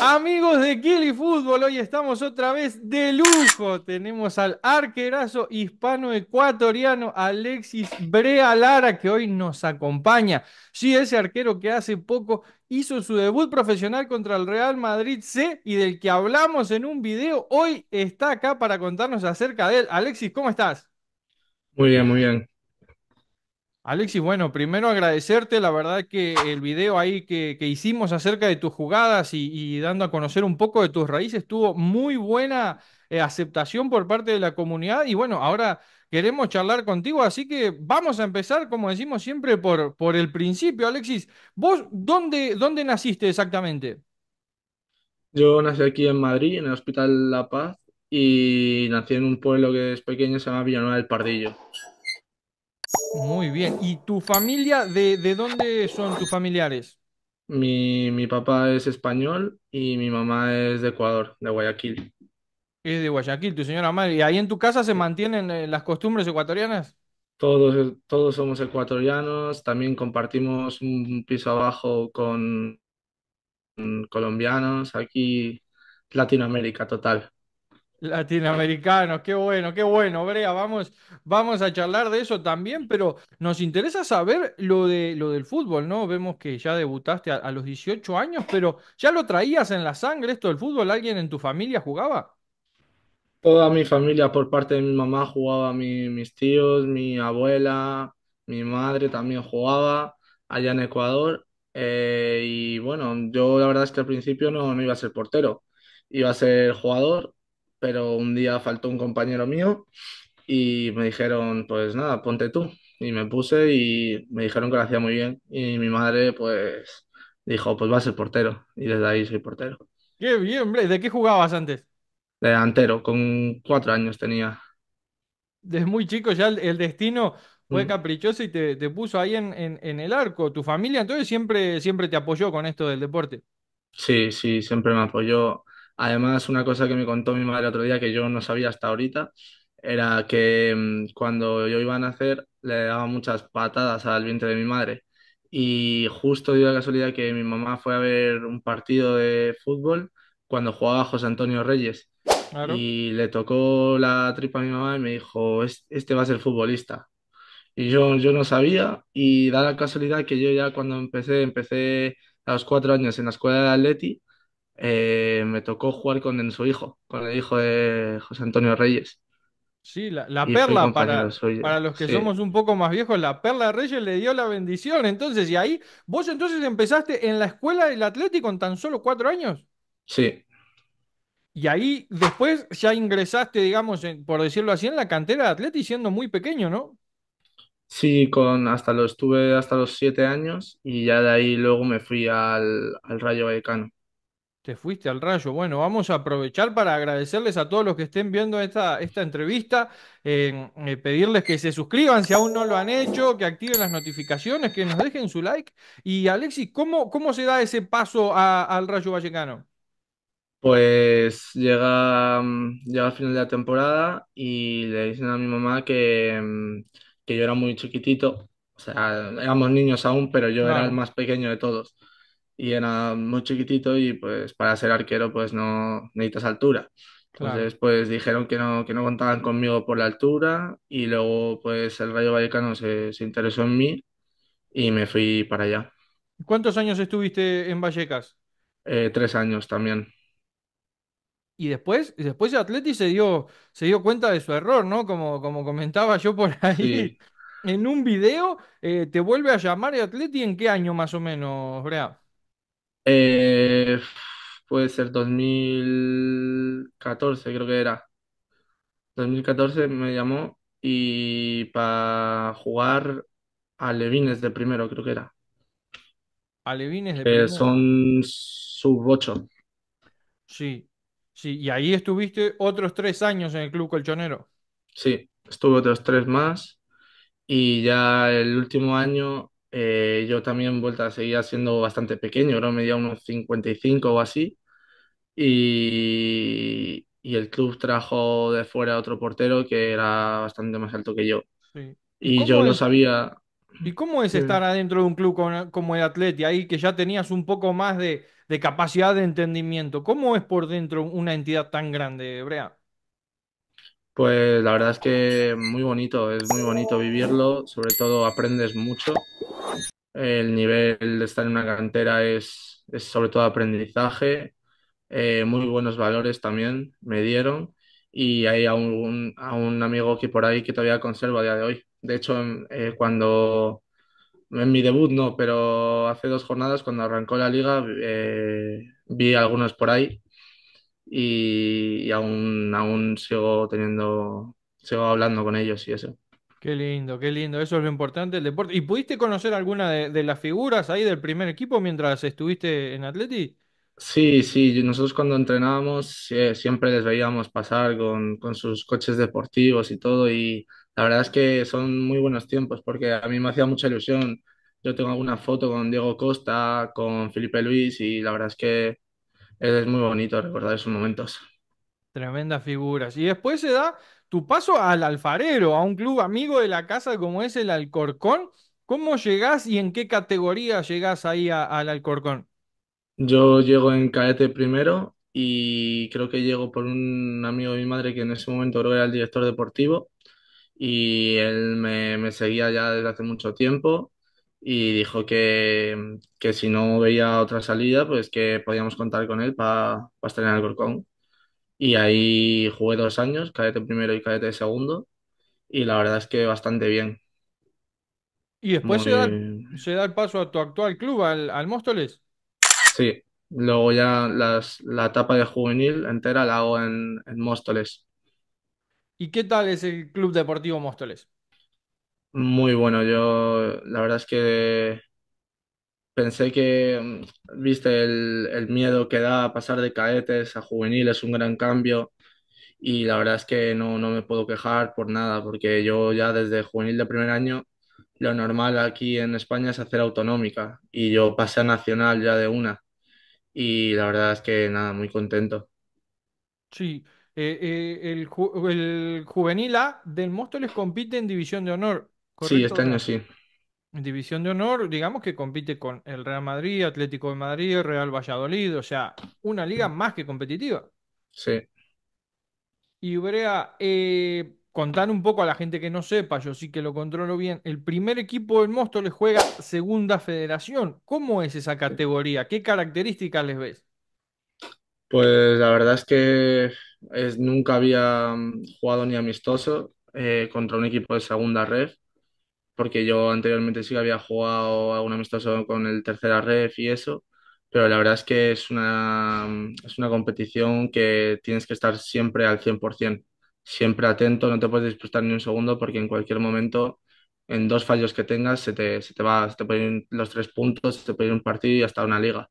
Amigos de Kili Fútbol, hoy estamos otra vez de lujo. Tenemos al arquerazo hispano-ecuatoriano Alexis Brea Lara que hoy nos acompaña. Sí, ese arquero que hace poco hizo su debut profesional contra el Real Madrid C y del que hablamos en un video, hoy está acá para contarnos acerca de él. Alexis, ¿cómo estás? Muy bien, muy bien. Alexis, bueno, primero agradecerte, la verdad que el video ahí que, que hicimos acerca de tus jugadas y, dando a conocer un poco de tus raíces tuvo muy buena eh, aceptación por parte de la comunidad y bueno, ahora queremos charlar contigo, así que vamos a empezar, como decimos siempre, por, por el principio. Alexis, ¿vos dónde, dónde naciste exactamente? Yo nací aquí en Madrid, en el Hospital La Paz, y nací en un pueblo que es pequeño, se llama Villanueva del Pardillo. Muy bien, ¿y tu familia, de, de dónde son tus familiares? Mi, mi papá es español y mi mamá es de Ecuador, de Guayaquil. Es de Guayaquil, tu señora madre. ¿Y ahí en tu casa se mantienen eh, las costumbres ecuatorianas? Todos, todos somos ecuatorianos, también compartimos un piso abajo con con colombianos, aquí Latinoamérica total. Latinoamericanos, qué bueno, qué bueno, Brea, vamos, vamos a charlar de eso también, pero nos interesa saber lo de lo del fútbol, ¿no? Vemos que ya debutaste a, los 18 años, pero ¿ya lo traías en la sangre esto del fútbol? ¿Alguien en tu familia jugaba? Toda mi familia por parte de mi mamá jugaba, mi- mis tíos, mi abuela, mi madre también jugaba allá en Ecuador. Eh, y bueno, yo la verdad es que al principio no, no iba a ser portero, iba a ser jugador, pero un día faltó un compañero mío y me dijeron, pues nada, ponte tú. Y me puse y me dijeron que lo hacía muy bien. Y mi madre pues dijo, pues va a ser portero. Y desde ahí soy portero. Qué bien, Brea, ¿de qué jugabas antes? Delantero, con cuatro años tenía. Desde muy chico ya el, el destino fue Mm. caprichoso y te, te puso ahí en, en, en el arco. ¿Tu familia entonces siempre, siempre te apoyó con esto del deporte? Sí, sí, siempre me apoyó. Además, una cosa que me contó mi madre otro día que yo no sabía hasta ahorita era que mm, cuando yo iba a nacer le daba muchas patadas al vientre de mi madre. Y justo dio la casualidad que mi mamá fue a ver un partido de fútbol cuando jugaba José Antonio Reyes. Claro. Y le tocó la tripa a mi mamá y me dijo, "Es- este va a ser futbolista. Y yo, yo no sabía y da la casualidad que yo ya cuando empecé, empecé a los cuatro años en la escuela de Atleti, eh, me tocó jugar con su hijo, con el hijo de José Antonio Reyes Sí, la, perla para, para los que Sí, somos un poco más viejos, la perla de Reyes le dio la bendición. Entonces, y ahí, vos entonces empezaste en la escuela del Atlético con tan solo cuatro años. sí, Y ahí después ya ingresaste, digamos, en- por decirlo así, en la cantera de Atleti siendo muy pequeño, ¿no? sí, con, hasta los, estuve hasta los siete años y ya de ahí luego me fui al, al Rayo Vallecano. Te fuiste al rayo. Bueno, vamos a aprovechar para agradecerles a todos los que estén viendo esta, esta entrevista, eh, eh, pedirles que se suscriban si aún no lo han hecho, que activen las notificaciones, que nos dejen su like. Y Alexis, ¿cómo, cómo se da ese paso a- al Rayo Vallecano? Pues llega, mm, llega al final de la temporada y le dicen a mi mamá que, mm, que yo era muy chiquitito, o sea, éramos niños aún, pero yo era el más pequeño de todos y era muy chiquitito y pues para ser arquero pues no necesitas altura. claro. Entonces pues dijeron que no, que no contaban conmigo por la altura y luego pues el Rayo Vallecano se, se interesó en mí y me fui para allá. ¿Cuántos años estuviste en Vallecas? Eh, tres años también. Y después, y después el Atleti se dio, se dio cuenta de su error, ¿no? Como, como comentaba yo por ahí Sí. en un video, eh, te vuelve a llamar el Atleti ¿en qué año más o menos, Brea? Eh, puede ser 2014, creo que era. 2014 me llamó y para jugar a Levines de primero, creo que era. Alevines de Que primero. son sub 8. Sí, sí, y ahí estuviste otros tres años en el Club Colchonero. Sí, estuve otros tres más y ya el último año eh, yo también vuelta seguía siendo bastante pequeño, que medía unos 55 o así. y, y el club trajo de fuera otro portero que era bastante más alto que yo. Sí. ¿Y Y yo cómo lo es, sabía. y cómo es estar adentro de un club como, como el Atleti, ahí que ya tenías un poco más de, de capacidad de entendimiento. ¿Cómo es por dentro una entidad tan grande, Brea? Pues la verdad es que muy bonito, es muy bonito vivirlo, sobre todo aprendes mucho. El nivel de estar en una cantera es, es sobre todo aprendizaje, eh, muy buenos valores también me dieron y hay a un, a un amigo que por ahí que todavía conservo a día de hoy. De hecho, eh, cuando en mi debut no, pero hace dos jornadas cuando arrancó la liga eh, vi algunos por ahí y, y aún, aún sigo teniendo, sigo hablando con ellos y eso. Qué lindo, qué lindo. Eso es lo importante del deporte. ¿Y pudiste conocer alguna de, de las figuras ahí del primer equipo mientras estuviste en Atleti? Sí, sí, nosotros cuando entrenábamos eh, siempre les veíamos pasar con, con sus coches deportivos y todo y la verdad es que son muy buenos tiempos porque a mí me hacía mucha ilusión. Yo tengo alguna foto con Diego Costa, con Felipe Luis y la verdad es que es muy bonito recordar esos momentos. Tremendas figuras. Y después se da tu paso al Alfarero, a un club amigo de la casa como es el Alcorcón. ¿Cómo llegás y en qué categoría llegás ahí al Alcorcón? Yo llego en cadete primero y creo que llego por un amigo de mi madre que en ese momento creo que era el director deportivo y él me, seguía ya desde hace mucho tiempo y dijo que, que si no veía otra salida, pues que podíamos contar con él para estar en Alcorcón. Y ahí jugué dos años, cadete primero y cadete segundo, y la verdad es que bastante bien. Y después se da, Muy, se da el paso a tu actual club, al, al Móstoles. sí. Luego ya las, la etapa de juvenil entera la hago en, en Móstoles. ¿Y qué tal es el Club Deportivo Móstoles? Muy bueno, yo la verdad es que Pensé que, mm, viste, el, el miedo que da pasar de cadetes a juvenil es un gran cambio y la verdad es que no, no me puedo quejar por nada porque yo ya desde juvenil de primer año lo normal aquí en España es hacer autonómica y yo pasé a nacional ya de una y la verdad es que nada, muy contento. Sí, eh, eh, el, ju- el juvenil A del Móstoles compite en División de Honor, Sí, ¿correcto, este año sí, División de Honor, digamos que compite con el Real Madrid, Atlético de Madrid, Real Valladolid, o sea, una liga más que competitiva. sí. Y Brea, eh, contar un poco a la gente que no sepa, yo sí que lo controlo bien, el primer equipo del Móstoles juega Segunda Federación. ¿Cómo es esa categoría? ¿Qué características les ves? Pues la verdad es que es, nunca había mm, jugado ni amistoso eh, contra un equipo de segunda red porque yo anteriormente sí que había jugado a un amistoso con el Tercera Ref y eso, pero la verdad es que es una, es una competición que tienes que estar siempre al 100%, siempre atento, no te puedes disputar ni un segundo porque en cualquier momento, en dos fallos que tengas, se te, se te va, se te pueden ir los tres puntos, se te puede ir un partido y hasta una liga.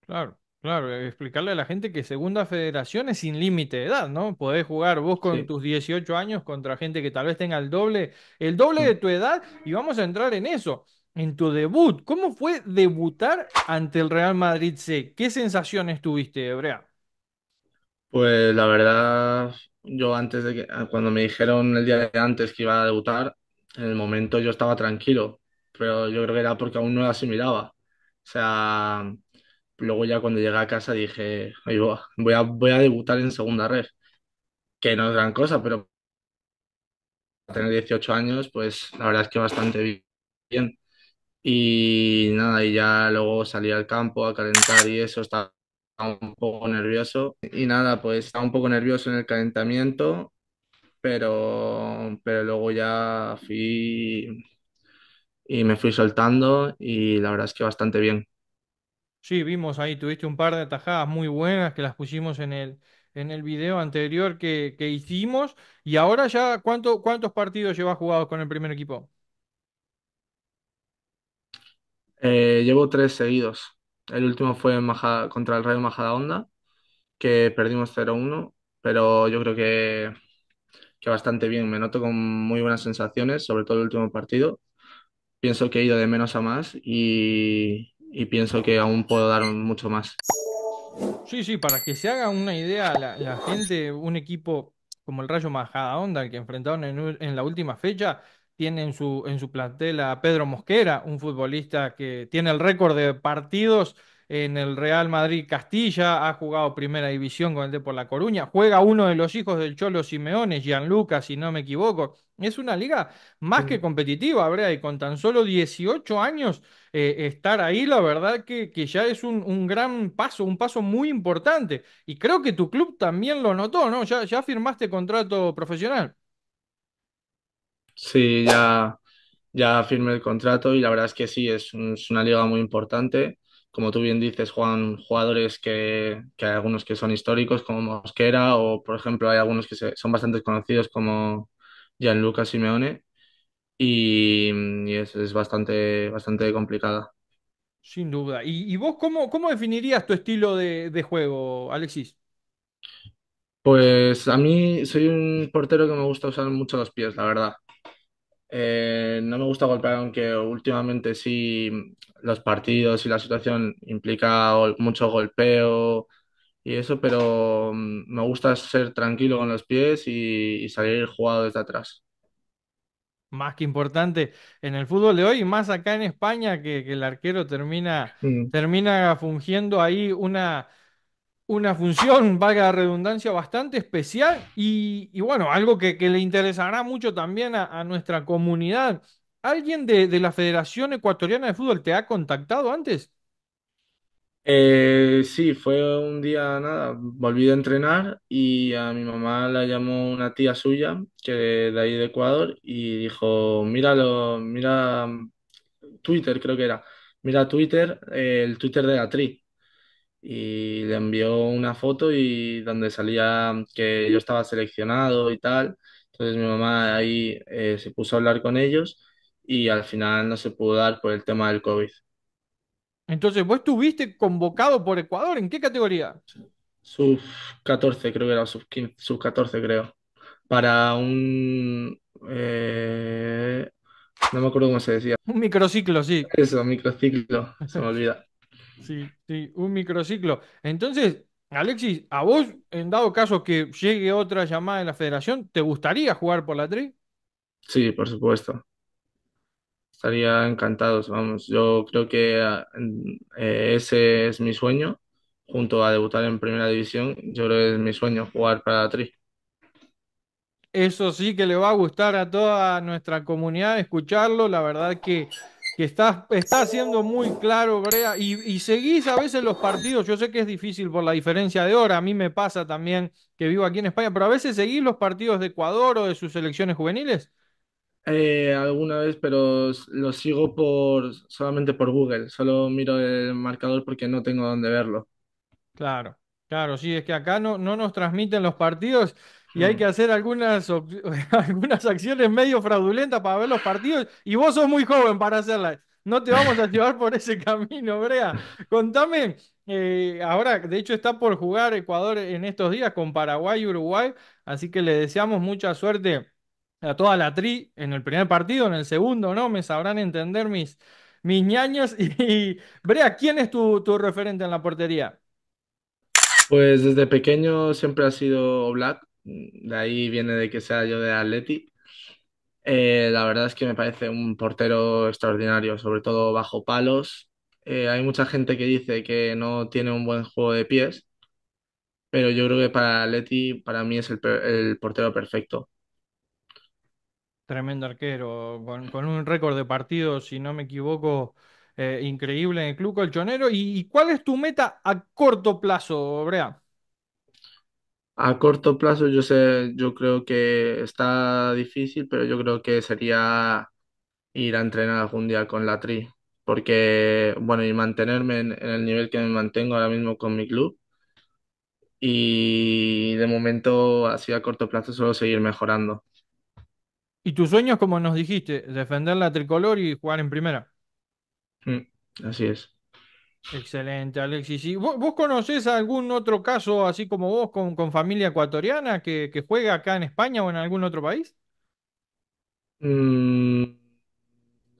Claro, claro, eh, explicarle a la gente que Segunda Federación es sin límite de edad, ¿no? Podés jugar vos con Sí. tus 18 años contra gente que tal vez tenga el doble, el doble de tu edad y vamos a entrar en eso, en tu debut. ¿Cómo fue debutar ante el Real Madrid C? ¿Qué sensaciones tuviste, Hebrea? Pues la verdad, yo antes de que, cuando me dijeron el día de antes que iba a debutar, en el momento yo estaba tranquilo, pero yo creo que era porque aún no lo asimilaba. O sea, luego ya cuando llegué a casa dije, "Ahí va, voy a, voy a debutar en segunda red, que no es gran cosa, pero tener 18 años, pues la verdad es que bastante bien. Y nada, y ya luego salí al campo a calentar y eso, estaba un poco nervioso. Y nada, pues estaba un poco nervioso en el calentamiento pero, pero luego ya fui y me fui soltando y la verdad es que bastante bien. Sí, vimos ahí, tuviste un par de atajadas muy buenas que las pusimos en el, en el video anterior que, que hicimos y ahora ya, ¿cuánto, cuántos partidos llevas jugados con el primer equipo? Eh, llevo tres seguidos. El último fue en Maja- contra el Rayo Majadahonda, que perdimos cero uno pero yo creo que, que bastante bien. Me noto con muy buenas sensaciones, sobre todo el último partido. Pienso que he ido de menos a más y, y pienso que aún puedo dar mucho más. Sí, sí, para que se haga una idea la, gente, un equipo como el Rayo Majadahonda, el que enfrentaron en, en la última fecha, tiene en su, en su plantel a Pedro Mosquera, un futbolista que tiene el récord de partidos en el Real Madrid Castilla, ha jugado Primera División con el Depor La Coruña, juega uno de los hijos del Cholo Simeone, Gianluca, si no me equivoco. Es una liga más que competitiva, Brea, y con tan solo 18 años eh, estar ahí, la verdad que, que ya es un, un gran paso, un paso muy importante. Y creo que tu club también lo notó, ¿no? Ya, ya firmaste contrato profesional. Sí, ya, ya firmé el contrato y la verdad es que sí, es, un- es una liga muy importante. Como tú bien dices, juegan jugadores que, que hay algunos que son históricos, como Mosquera, o por ejemplo, hay algunos que se- son bastante conocidos, como Gianluca Simeone, y, y es, es bastante, bastante complicada. Sin duda. ¿Y, y vos cómo, cómo definirías tu estilo de, de juego, Alexis? Pues a mí soy un portero que me gusta usar mucho los pies, la verdad. Eh, no me gusta golpear, aunque últimamente sí los partidos y la situación implica gol- mucho golpeo y eso, pero mm, me gusta ser tranquilo con los pies y, y salir jugado desde atrás. Más que importante en el fútbol de hoy, más acá en España, que, que el arquero termina, Mm. termina fungiendo ahí una, una función, valga la redundancia, bastante especial y, bueno, algo que, le interesará mucho también a, nuestra comunidad. ¿Alguien de, de la Federación Ecuatoriana de Fútbol te ha contactado antes? Eh, sí, fue un día, nada, volví a entrenar y a mi mamá la llamó una tía suya, que de ahí de Ecuador, y dijo, míralo, mira Twitter, creo que era, mira Twitter, eh, el Twitter de la Tri. Y le envió una foto y donde salía que yo estaba seleccionado y tal. Entonces mi mamá ahí eh, se puso a hablar con ellos y al final no se pudo dar por el tema del COVID. Entonces, vos estuviste convocado por Ecuador, ¿en qué categoría? Sub 14 creo que era, sub 15, sub 14 creo, para un... eh, no me acuerdo cómo se decía. Un microciclo, sí. Eso, microciclo, se me olvida. Sí, sí, un microciclo. Entonces, Alexis, ¿a vos, en dado caso que llegue otra llamada de la federación, te gustaría jugar por la tri? Sí, por supuesto. Estaría encantados, vamos. Yo creo que ah, eh, ese es mi sueño, junto a debutar en Primera División. Yo creo que es mi sueño jugar para la Tri. Eso sí que le va a gustar a toda nuestra comunidad escucharlo. La verdad que, que está, está siendo muy claro, Brea. Y, y seguís a veces los partidos. Yo sé que es difícil por la diferencia de hora. A mí me pasa también que vivo aquí en España, pero a veces seguís los partidos de Ecuador o de sus selecciones juveniles. Eh, alguna vez, pero s- lo sigo por solamente por Google. Solo miro el marcador porque no tengo dónde verlo. Claro, claro, sí, es que acá no, no nos transmiten los partidos y hay que Hmm. hacer algunas, algunas acciones medio fraudulentas para ver los partidos y vos sos muy joven para hacerlas. No te vamos a llevar por ese camino, Brea. Contame, eh, ahora, de hecho está por jugar Ecuador en estos días con Paraguay y Uruguay, así que le deseamos mucha suerte a toda la tri en el primer partido, en el segundo, ¿no? Me sabrán entender mis, mis ñaños y, Brea, ¿quién es tu, tu referente en la portería? Pues desde pequeño siempre ha sido Black. De ahí viene de que sea yo de Atleti. Eh, la verdad es que me parece un portero extraordinario, sobre todo bajo palos. Eh, hay mucha gente que dice que no tiene un buen juego de pies, pero yo creo que para Leti, para mí es el portero perfecto. Tremendo arquero, con, con un récord de partidos, si no me equivoco, eh, increíble en el club colchonero. ¿Y, y cuál es tu meta a corto plazo, Brea? A corto plazo, yo sé, yo creo que está difícil, pero yo creo que sería ir a entrenar algún día con la Tri, porque, bueno, y mantenerme en, en el nivel que me mantengo ahora mismo con mi club. Y de momento, así a corto plazo, solo seguir mejorando. Y tus sueños, como nos dijiste, defender la tricolor y jugar en primera. Mm, así es. Excelente, Alexis. ¿Y vos, vos conocés algún otro caso, así como vos, con, con familia ecuatoriana que, que juega acá en España o en algún otro país? Mm,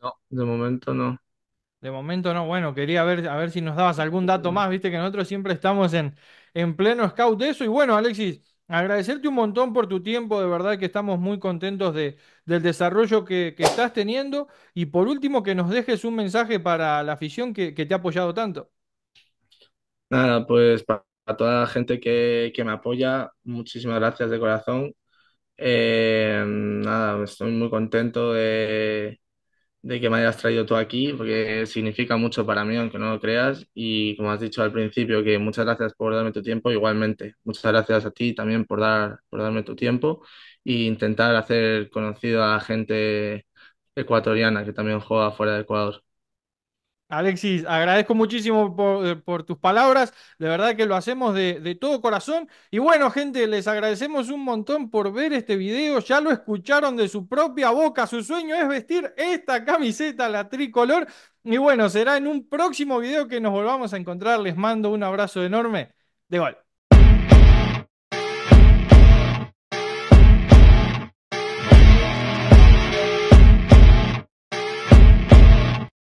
no, de momento no. De momento no, bueno, quería ver a ver si nos dabas algún dato más, viste que nosotros siempre estamos en, en pleno scout de eso. Y bueno, Alexis, agradecerte un montón por tu tiempo, de verdad que estamos muy contentos de, del desarrollo que, estás teniendo. Y por último, que nos dejes un mensaje para la afición que, te ha apoyado tanto. Nada, pues para toda la gente que, que me apoya, muchísimas gracias de corazón. Eh, nada, estoy muy contento de, de que me hayas traído tú aquí, porque significa mucho para mí, aunque no lo creas. Y como has dicho al principio, que muchas gracias por darme tu tiempo, igualmente. Muchas gracias a ti también por dar, por darme tu tiempo e intentar hacer conocido a gente ecuatoriana que también juega fuera de Ecuador. Alexis, agradezco muchísimo por, eh, por tus palabras, de verdad que lo hacemos de, de todo corazón. Y bueno, gente, les agradecemos un montón por ver este video, ya lo escucharon de su propia boca, su sueño es vestir esta camiseta, la tricolor. Y bueno, será en un próximo video que nos volvamos a encontrar, les mando un abrazo enorme de gol.